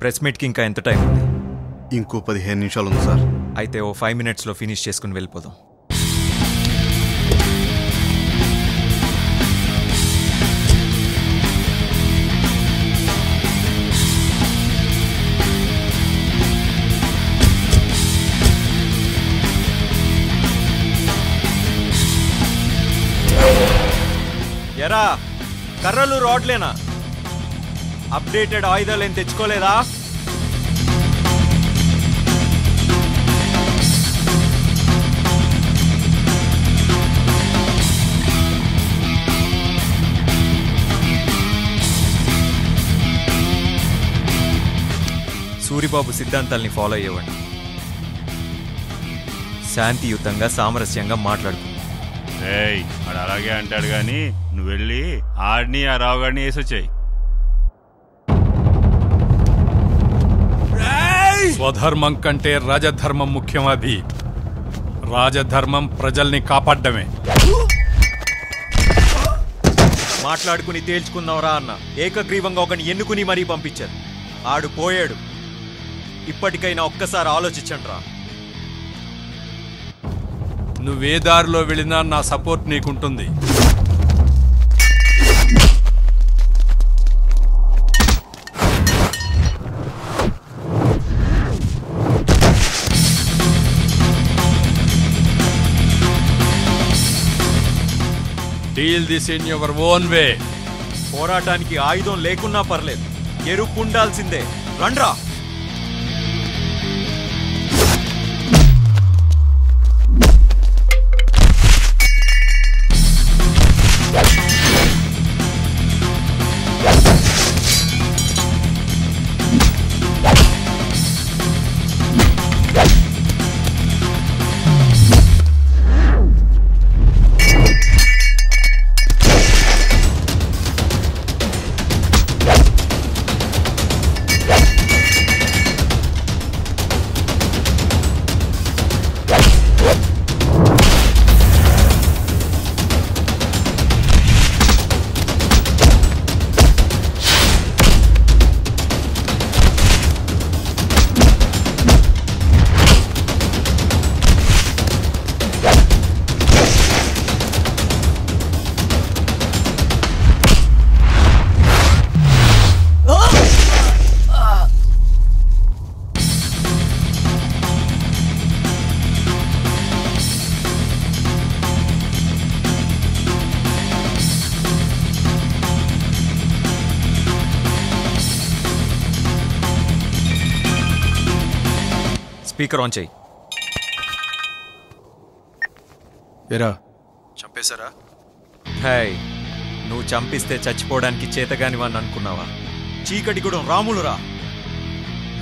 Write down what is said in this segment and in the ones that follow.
Press మీట్కి ఇంకా ఎంత time ఉంది? ఇంకో పదిహేను నిమిషాలు ఉంది సార్. అయితే ఓ ఫైవ్ మినిట్స్లో ఫినిష్ చేసుకుని వెళ్ళిపోదాం. ఎరా కర్రలు రాడ్లేనా? అప్డేటెడ్ ఆయుధాలు ఏం తెచ్చుకోలేదా? సూరిబాబు సిద్ధాంతాల్ని ఫాలో అయ్యేవాడిని. శాంతియుతంగా సామరస్యంగా మాట్లాడుకుందాం ఏయ్ వాడు అలాగే అంటాడు కానీ నువ్వు వెళ్ళి ఆడిని ఆ రావు గారిని వేసి స్వధర్మం కంటే రాజధర్మం ముఖ్యం అభి రాజధర్మం ప్రజల్ని కాపాడ్డమే. మాట్లాడుకుని తేల్చుకుందాంరా అన్న. ఏకగ్రీవంగా ఒకని ఎన్నుకుని మరీ పంపించారు. ఆడు పోయాడు. ఇప్పటికైనా ఒక్కసారి ఆలోచించండి రా నువ్వే దారిలో వెళ్ళినా నా support నీకుంటుంది. Deal this in your own way. పోరాటానికి ఆయుధం లేకున్నా పర్లేదు. ఎరుపు ఉండాల్సిందే. రండ్రా. స్పీకర్ ఆన్ చేయి. ఎరా? చంపేశారా? హాయ్ నువ్వు చంపిస్తే చచ్చిపోవడానికి చేతగాని వాడిని అనుకున్నావా చీకటిగూడెం రాములురా.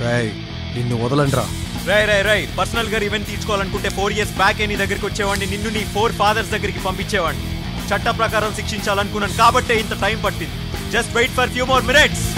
రాయ్ నిన్ను వదలండ్రా. రై రై రై పర్సనల్గా ఈవెంట్ తీర్చుకోవాలనుకుంటే ఫోర్ ఇయర్స్ బ్యాక్ నీ దగ్గరికి వచ్చేవాడిని నిన్ను నీ ఫోర్ ఫాదర్స్ దగ్గరికి పంపించేవాడిని. చట్ట ప్రకారం శిక్షించాలనుకున్నాను కాబట్టే ఇంత టైం పట్టింది. Just wait for few more minutes